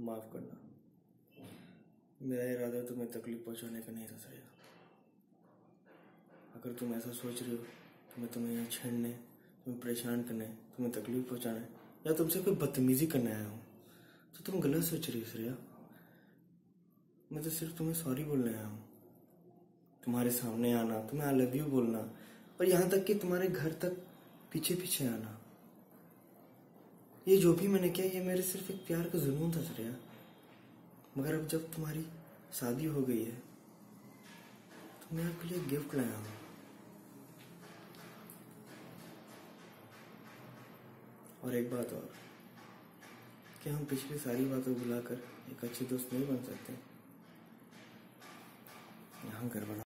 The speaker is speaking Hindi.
माफ़ करना। मेरा इरादा तुम्हें तकलीफ़ पहुँचाने का नहीं था श्रेया अगर तुम ऐसा सोच रहे हो कि मैं तुम्हें यहाँ छेड़ने, तुम्हें परेशान करने, तुम्हें तकलीफ़ पहुँचाने, या तुमसे कोई बदतमीजी करने आया हूँ तो तुम गलत सोच रही हो, श्रेया। मैं तो सिर्फ़ तुम्हें सॉरी बोलने आया हूँ। तुम्हारे सामने आना, तुम्हें आई लव यू बोलना, और यहाँ तक कि तुम्हारे घर तक पीछे पीछे आना। ये जो भी मैंने किया, ये मेरे सिर्फ़ एक प्यार का जुनून था श्रेया मगर अब जब तुम्हारी शादी हो गई है तो मैं आपके लिए गिफ्ट लाया हूँ। और एक बात और, कि हम पिछली सारी बातों को एक अच्छे दोस्त नहीं बन सकते। यहाँ गड़बड़ा